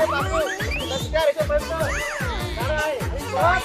Let's get it, let's go. Caralho, vem embora.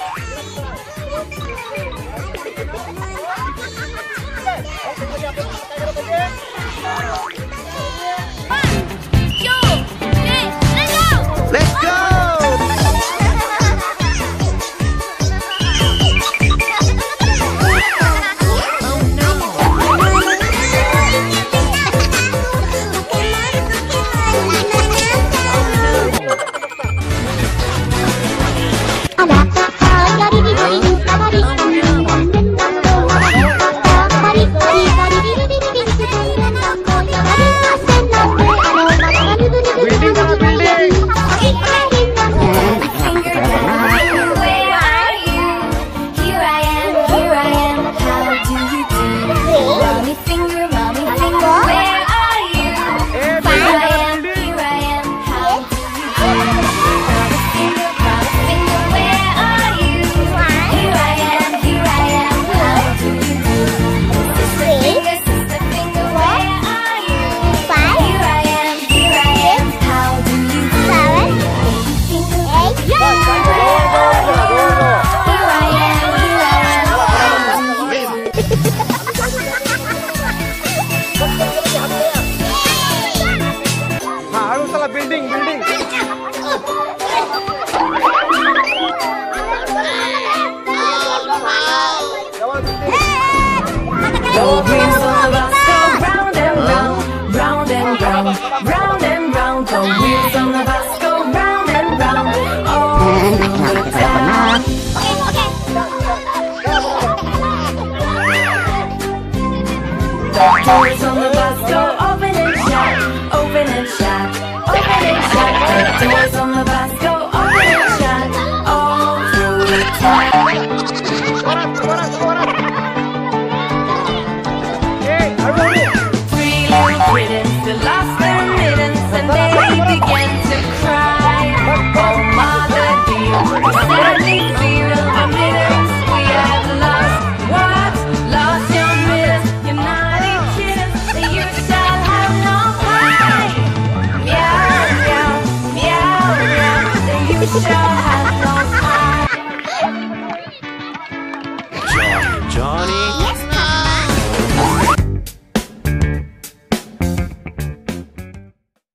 Doors on the bus go open and shut, open and shut, open and shut. Doors on the bus go open and shut, all through the time. Hey, everyone! 小孩